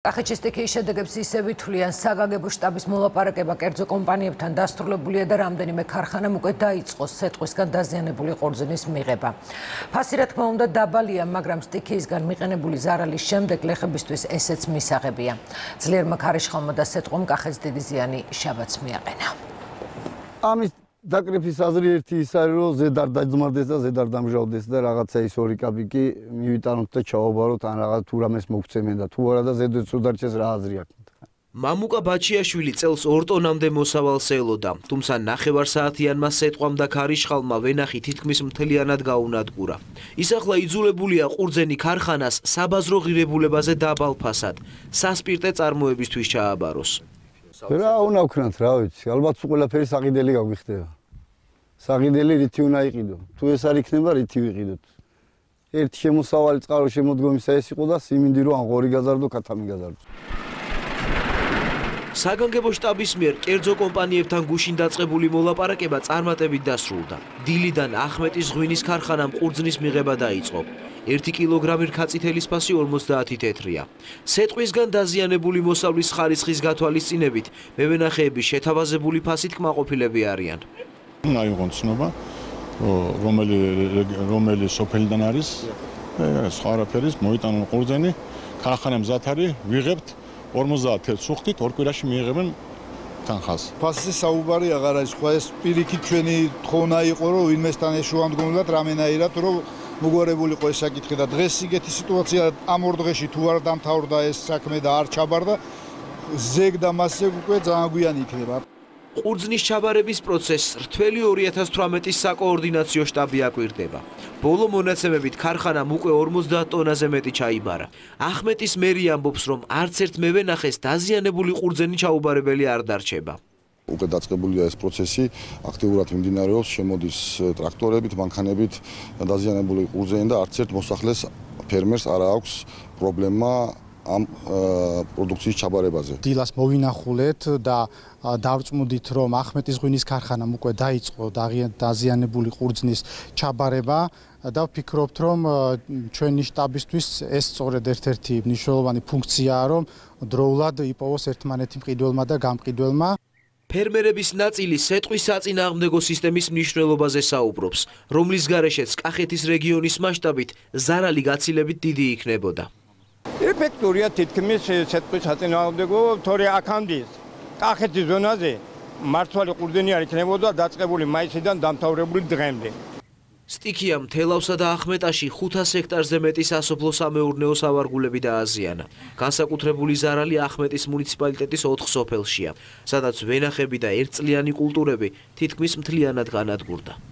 კახეთის სტიქიის შედეგებს ისე ვითვლიან საგანგებო შტაბის მოლაპარაკება კერძო კომპანიებთან დასრულებულია და რამდენიმე ქარხანამ უკვე დაიწყო სეტყვისგან დაზიანებული ყურძნის მიღება. ფასი რა თქმა უნდა დაბალია, მაგრამ სტიქიისგან მიყენებული ზარალის შემდეგ ლეხებისთვის ესეც მისაღებია. ძლიერმა ქარიშხალმა და სეტყვამ კახეთს დიდი ზიანი შაბათს მიაყენა. ამის დაკრიფის აზრი ერთი ის არის რომ ზედარ დაძმარდეს და ზედარ დამჟავდეს და რაღაცა ის ორი კაპიკი მივიტანოთ და ჩაობაროთ ან რაღაც თუ რამეს მოგცემენ და თუ არა და ზედვე წუდარჩეს რა აზრი აქვს მამუკა ბაჩიაშვილი წელს 2 ტონამდე მოსავალს ელოდა, თუმცა ნახევარ საათიანმა სეტყვამ და ქარიშხალმა ვენახი თითქმის მთლიანად გაუნადგურა. ის ახლა იძულებულია ყურძენი ქარხანას საბაზრო ღირებულებაზე დაბალფასად, სასპირტე წარმოებისთვის ჩააბაროს. რა უნდა ვქნათ, რა ვიცი, ალბათ სულ ყველაფერი საყიდელი გაგვიხდება. საყიდელი რითი უნდა იყიდო? თუ ეს არ იქნება, რითი ვიყიდოთ? ერთი შემოსავალი წყარო შემოდგომისა ეს იყო და სიმინდი რო ან ღორი გაზარდო, კათამი გაზარდო. საგანგებო შტაბის მიერ კერძო კომპანიებთან გუშინ დაწყებული მოლაპარაკება წარმატებით დასრულდა. დილიდან ახმეტის ღვინის ქარხანამ ყურძნის მიღება დაიწყო. 1 კილოგრამი რქაწითელის ფასი 50 თეთრია. სეტყვისგან დაზიანებული მოსავლის ხარისხის გათვალისწინებით მევენახეები შეთავაზებული ფასით კმაყოფილები არიან. უნდა იყოს ცნობა, რომელი რომელი სოფელიდან არის. სხვა რაფერის მოიტანონ ყურძენი, ქარხანა მზად არის, ვიღებთ 50 სუხთით ორ კვირაში მიიღებენ თანხას. ფასზე საუბარი აღარ არის, ხო ეს პირიქით ჩვენი თხოვნა იყო, რომ ვინმესთან ეშუამდგომლად რამენაირად, რომ მოგვარებულიყო ეს საკითხი და დღეს იგეთი სიტუაცია ამ ორ დღეში თუ არ დამთავრდა ეს საქმე და არ ჩაბარდა ზეგ და მასზე უკვე ძალიან გვიანი იქნება. ყურძნის ჩაბარების პროცესს რთველი 2018-ის საკოორდინაციო შტაბი აკვირდება. ბოლო მონაცემებით ქარხანამ უკვე 50 ტონაზე მეტი ჩაიბარა. ახმეტის მერი ამბობს, რომ არც ერთ მევენახეს დაზიანებული ყურძენი ჩაუბარებელი არ დარჩება. უკვე დაწყებულია ეს პროცესი, აქტიურად მიმდინარეობს, შემოდის ტრაქტორებით, მანქანებით დაზიანებული ყურძენი და არც ერთ მოსახლეს ფერმერს არ აქვს პრობლემა ამ პროდუქციის ჩაბარებაზე. დილას მოვინახულეთ და დავწმუდით, რომ ახმეტის ღვინის ქარხანამ უკვე დაიწყო დაზიანებული ყურძნის ჩაბარება და ვფიქრობთ, რომ ჩვენი შტაბისთვის ეს სწორედ ერთ-ერთი მნიშვნელოვანი ფუნქციაა, რომ დროულად იპოვოს ერთმანეთი მყიდველმა და გამყიდველმა. ფერმერების ნაწილი სეტყვის საწინააღმდეგო სისტემის მნიშვნელობაზე საუბრობს, რომლის გარეშეც კახეთის რეგიონის მასშტაბით ზარალი გაცილებით დიდი იქნებოდა. ეფექტურია თითქმის სეტყვის საწინააღმდეგო თორე აქანდის კახეთის ზონაზე მართალი ყურძენი არ იქნებოდა დაწყებული მაისიდან დამთავრებული დღემდე. სტიქია მთელავსა და ახმეტაში 500 ჰექტარზე მეტი სასოფლო სამეურნეო სავარგულები დააზიანა. განსაკუთრებული ზარალი ახმეტის მუნიციპალიტეტის 4 სოფელშია, სადაც ვენახები და ერთწლიანი კულტურები თითქმის მთლიანად განადგურდა.